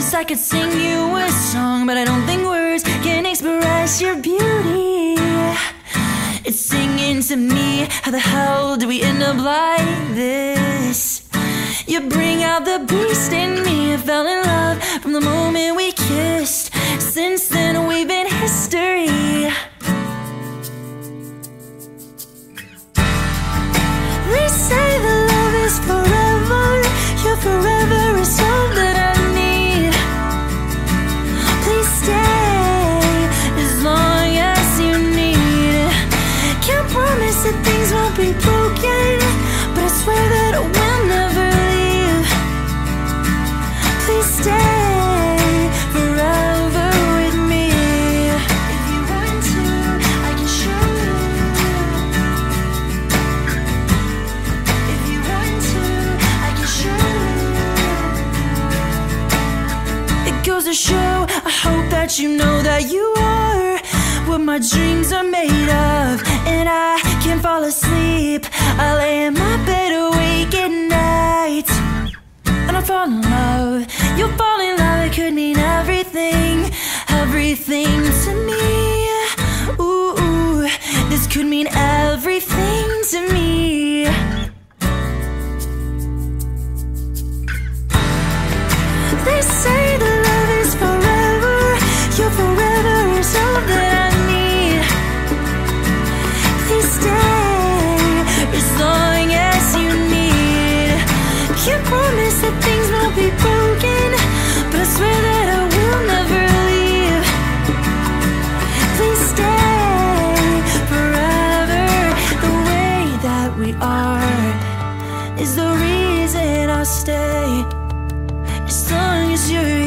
Cause I could sing you a song, but I don't think words can express your beauty. It's singing to me, how the hell do we end up like this? You bring out the beast in me. I fell in love from the moment we kissed. Since then, we've been history. They say the love is forever, you're forever. you know that you are what my dreams are made of. And I can't fall asleep. I lay in my bed awake at night. And I fall in love. You'll fall in love. It could mean everything, everything to me. Ooh, ooh. this could mean everything to me. reason I stay. As long as you're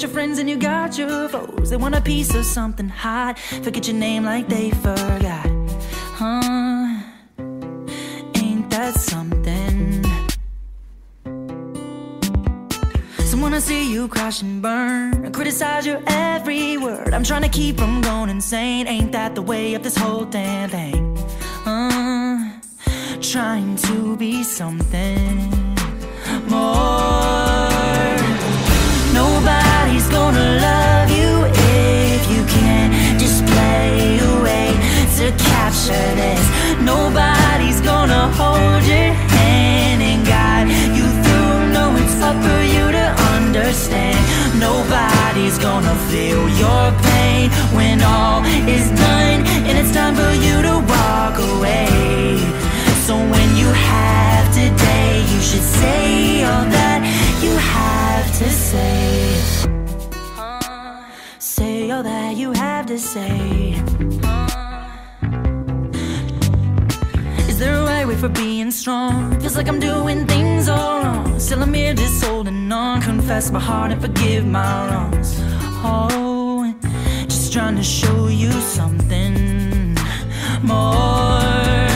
got your friends and you got your foes. They want a piece of something hot. Forget your name like they forgot. Huh? Ain't that something? Someone to see you crash and burn. Criticize your every word. I'm trying to keep from going insane. Ain't that the way of this whole damn thing? Uh, trying to be something more. Capture this. Nobody's gonna hold your hand and guide you through. No, it's up for you to understand. Nobody's gonna feel your pain when all is done, and it's time for you to walk away. So when you have today, you should say all that you have to say. Say all that you have to say. For being strong? Feels like I'm doing things all wrong. Still, I'm here just holding on. Confess my heart and forgive my wrongs. Oh, just trying to show you something more.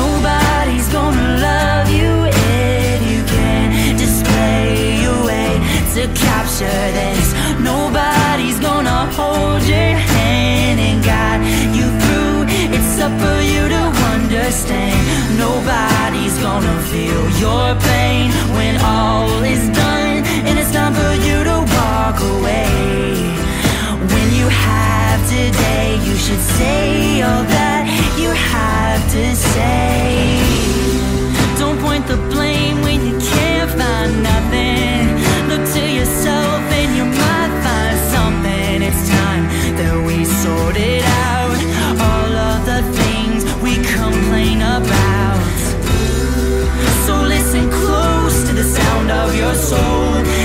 Nobody's gonna love you if you can't display your way to capture this. Nobody's gonna hold your hand and guide you through. It's up for you to understand. Nobody's gonna feel your pain when all is done, and it's time for you to walk away. When you have today, you should say all that you have to say. Don't point the blame when you can't find nothing. Look to yourself and you might find something. It's time that we sort of your soul.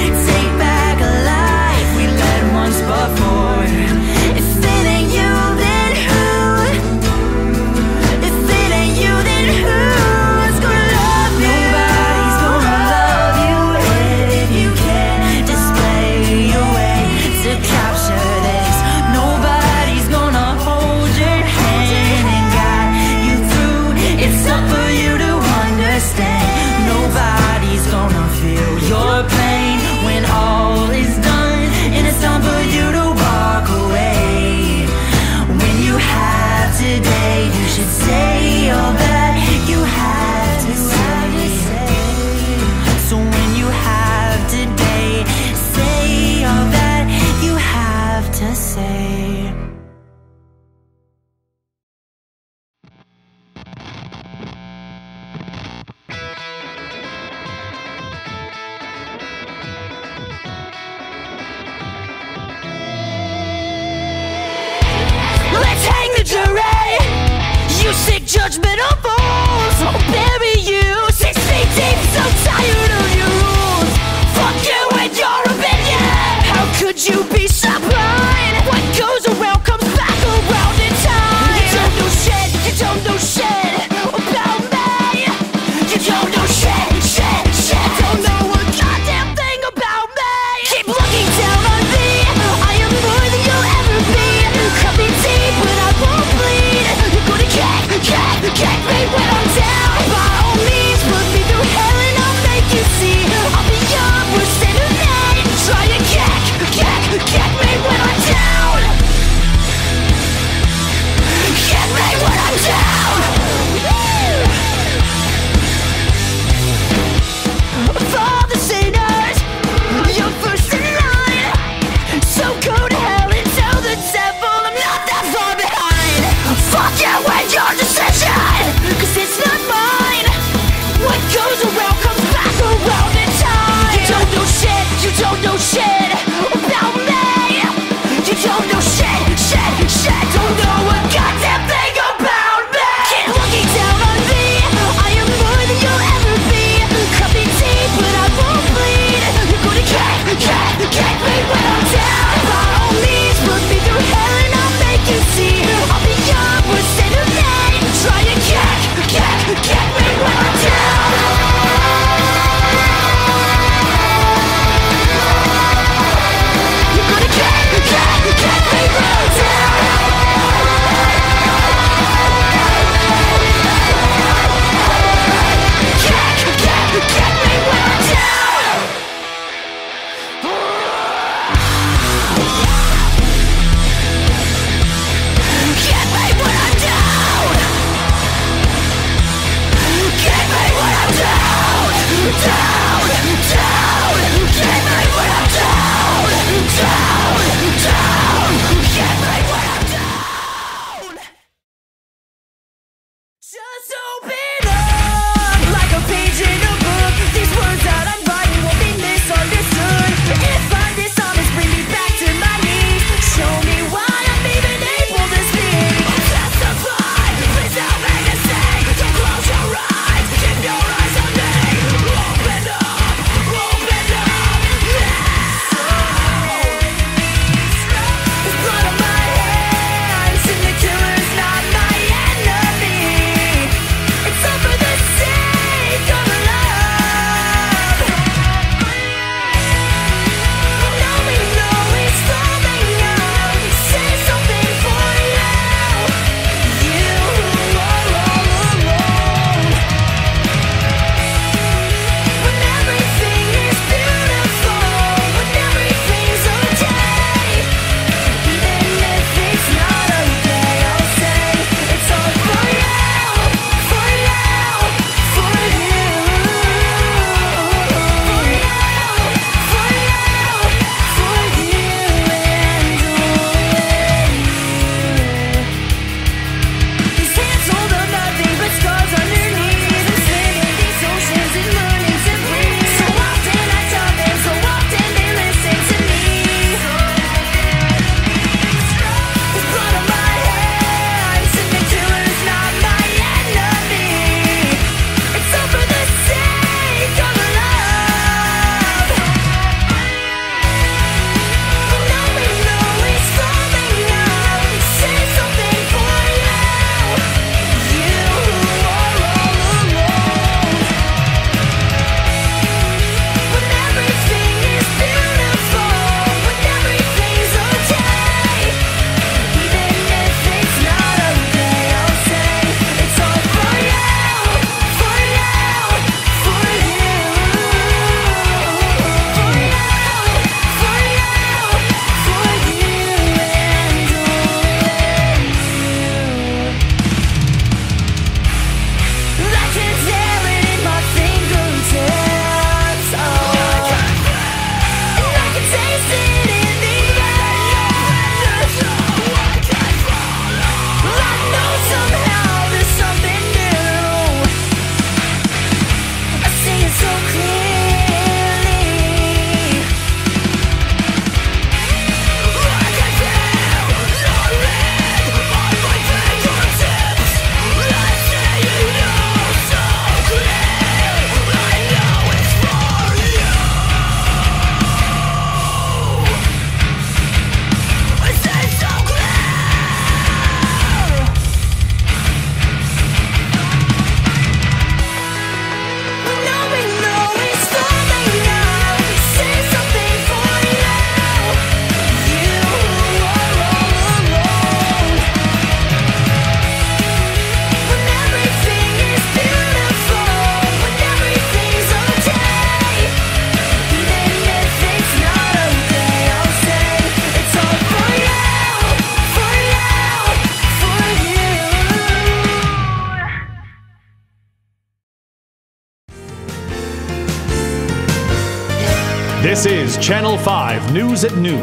Channel 5 News at Noon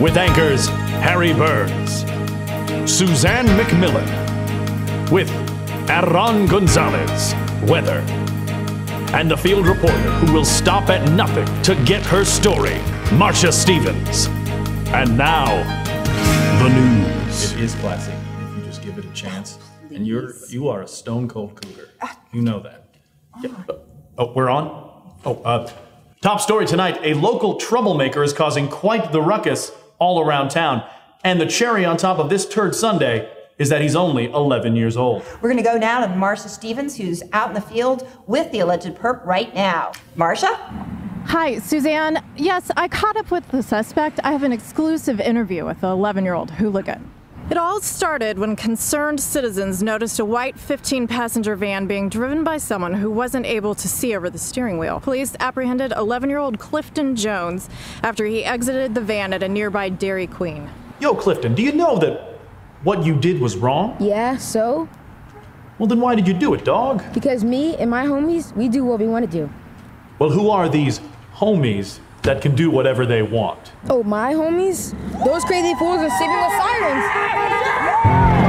with anchors Harry Burns, Suzanne McMillan, with Aaron Gonzalez, weather, and the field reporter who will stop at nothing to get her story, Marcia Stevens. And now, the news. It is classic if you just give it a chance. And you're you are a stone cold cougar. You know that. Oh, we're on? Oh, uh, top story tonight. A local troublemaker is causing quite the ruckus all around town. And the cherry on top of this turd Sunday is that he's only 11 years old. We're going to go now to Marcia Stevens, who's out in the field with the alleged perp right now. Marcia? Hi, Suzanne. Yes, I caught up with the suspect. I have an exclusive interview with the 11 year old hooligan. It all started when concerned citizens noticed a white 15 passenger van being driven by someone who wasn't able to see over the steering wheel. Police apprehended 11 year old Clifton Jones after he exited the van at a nearby Dairy Queen. Yo, Clifton, do you know that what you did was wrong? Yeah, so? Well, then why did you do it, dog? Because me and my homies, we do what we want to do. Well, who are these homies that can do whatever they want? Oh, my homies? Those crazy fools are sleeping with sirens.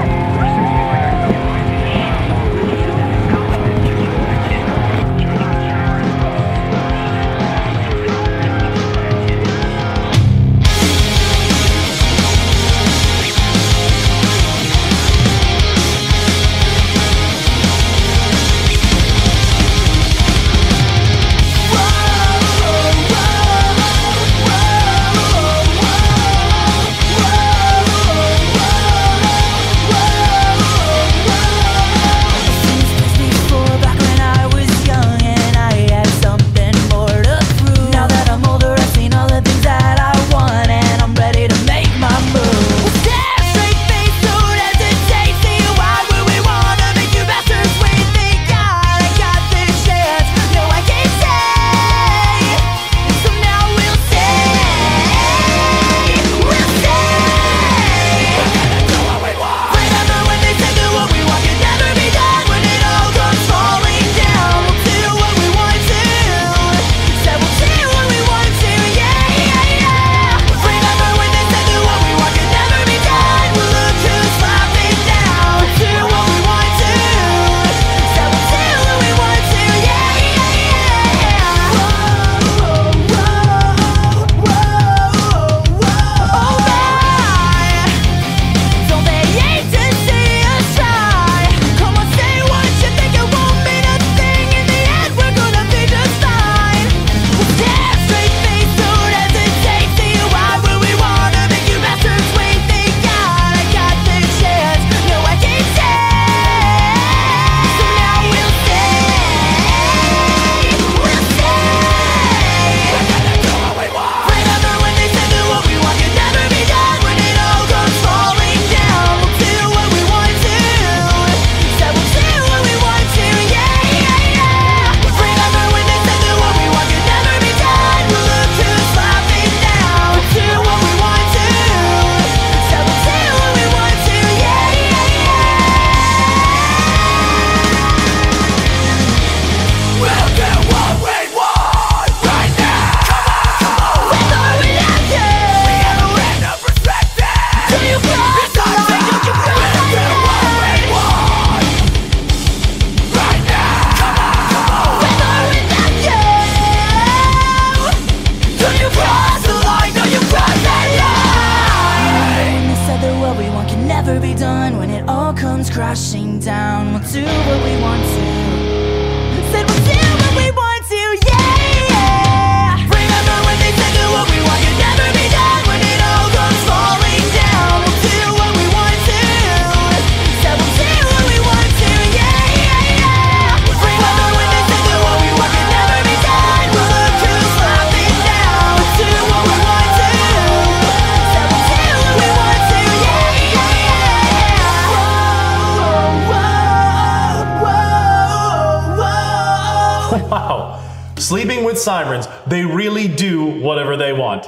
Sirens, they really do whatever they want.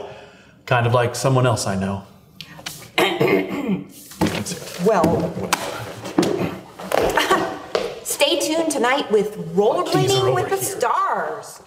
Kind of like someone else I know. Well, stay tuned tonight with keys are Rollerblading over with the here. Stars.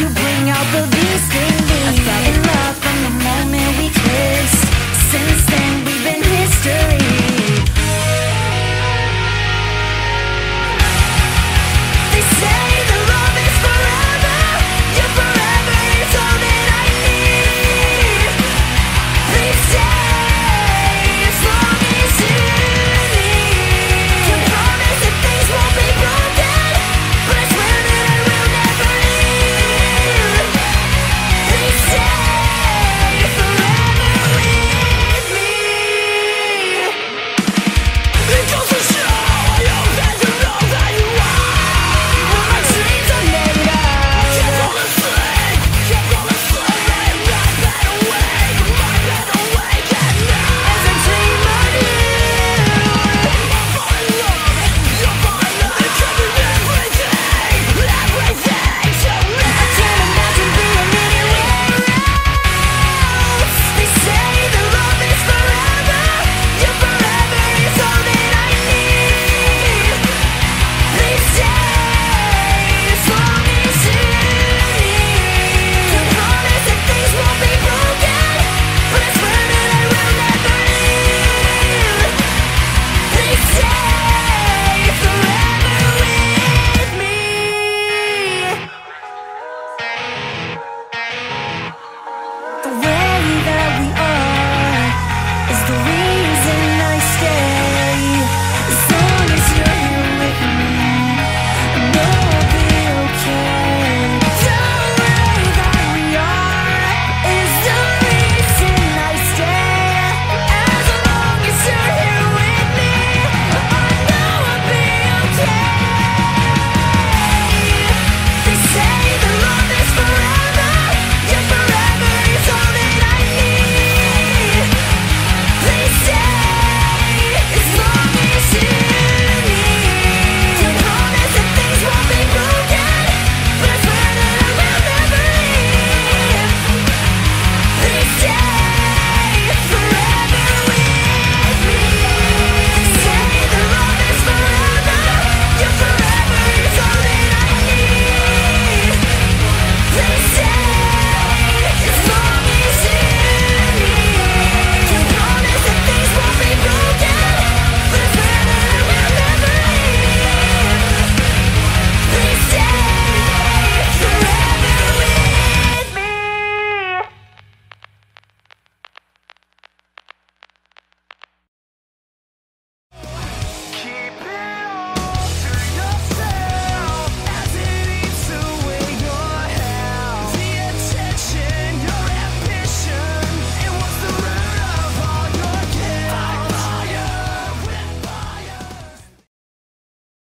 You bring out the beast in me I fell in love from the moment we kissed Since then we've been history.